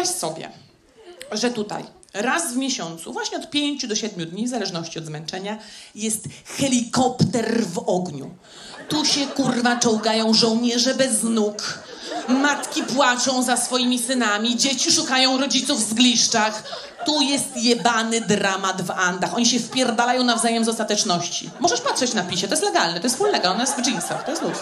Wyobraź sobie, że tutaj raz w miesiącu, właśnie od 5 do 7 dni, w zależności od zmęczenia, jest helikopter w ogniu. Tu się kurwa czołgają żołnierze bez nóg. Matki płaczą za swoimi synami, dzieci szukają rodziców w zgliszczach. Tu jest jebany dramat w Andach. Oni się wpierdalają nawzajem z ostateczności. Możesz patrzeć na pisie, to jest legalne, to jest full legal, ona jest w jeansach, to jest luz.